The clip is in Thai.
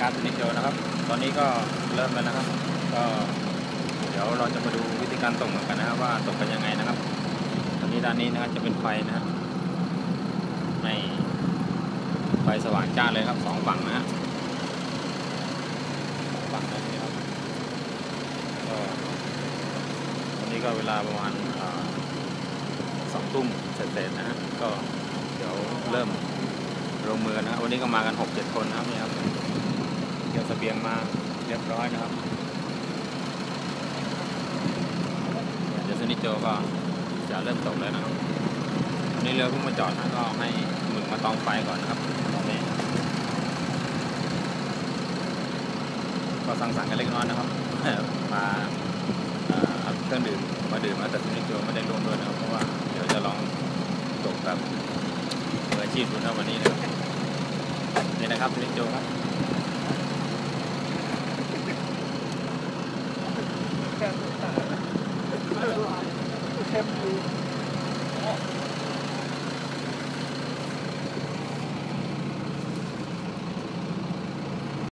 ครับนิโจนะครับ ตอนนี้ก็เริ่มแล้วนะครับ ก็เดี๋ยวเราจะมาดูวิธีการตกเหมือนกันนะครับว่าตกกันยังไงนะครับตอนนี้ด้านนี้นะครับจะเป็นไฟนะครับในไฟสว่างจ้าเลยครับสองฝั่งนะฮะสองฝั่งนะนี่ครับก็ตอนนี้ก็เวลาประมาณสองทุ่มเสร็จๆนะฮะก็เดี๋ยวเริ่มลงมือนะครับวันนี้ก็มากันหกเจ็ดคนนะครับนี่ครับ เรียงมาเรียบร้อยนะครับ เดี๋ยวสนิทโจก็จะเริ่มตกแล้วนะครับวันนี้เรือเพิ่งมาจอดนะก็ให้หมึกมาตองไฟก่อนนะครับตอนนี้ก็สังสรรค์กันเล็กน้อยนะครับมาเอาเครื่องดื่มมาดื่มนะแต่สนิทโจไม่ได้ร่วมด้วยนะครับเพราะว่าเดี๋ยวจะลองตกแบบมืออาชีพดูนะวันนี้นะครับนี่นะครับลิงโจครับ kept you.